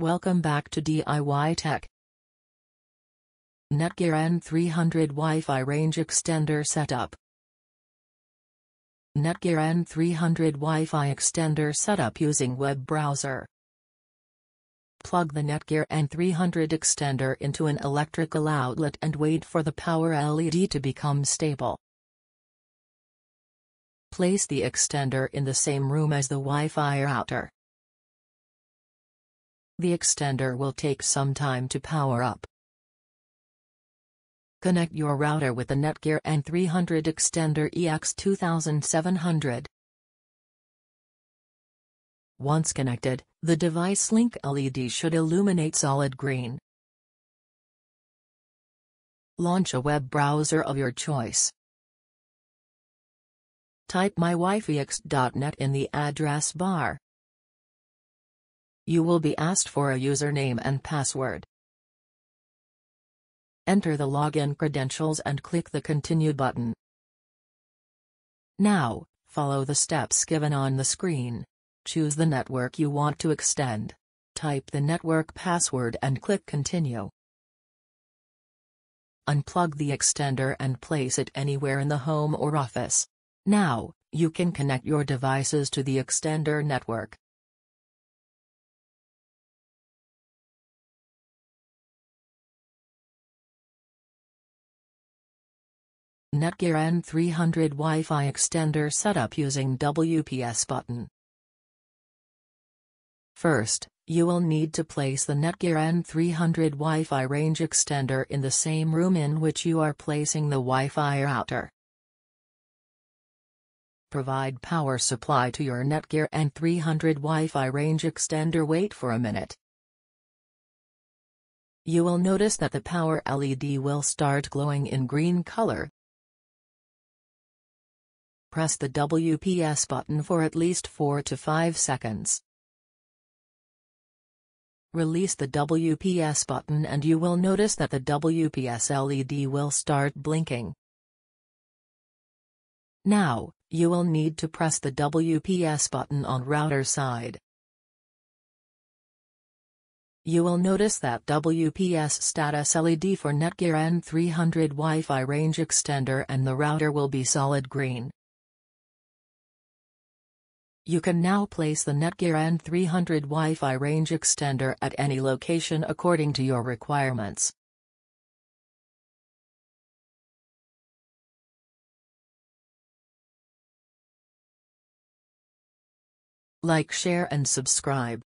Welcome back to DIY Tech. Netgear N300 Wi-Fi Range Extender Setup Netgear N300 Wi-Fi Extender Setup using web browser. Plug the Netgear N300 extender into an electrical outlet and wait for the power LED to become stable. Place the extender in the same room as the Wi-Fi router. The extender will take some time to power up. Connect your router with the Netgear N300 Extender EX2700. Once connected, the device link LED should illuminate solid green. Launch a web browser of your choice. Type mywifiext.net in the address bar. You will be asked for a username and password. Enter the login credentials and click the Continue button. Now, follow the steps given on the screen. Choose the network you want to extend. Type the network password and click Continue. Unplug the extender and place it anywhere in the home or office. Now, you can connect your devices to the extender network. Netgear N300 Wi-Fi extender setup using WPS button. First, you will need to place the Netgear N300 Wi-Fi range extender in the same room in which you are placing the Wi-Fi router. Provide power supply to your Netgear N300 Wi-Fi range extender wait for a minute. You will notice that the power LED will start glowing in green color, press the WPS button for at least 4 to 5 seconds. Release the WPS button and you will notice that the WPS LED will start blinking. Now, you will need to press the WPS button on router side. You will notice that WPS status LED for Netgear N300 Wi-Fi range extender and the router will be solid green. You can now place the Netgear N300 Wi-Fi range extender at any location according to your requirements. Like share and subscribe.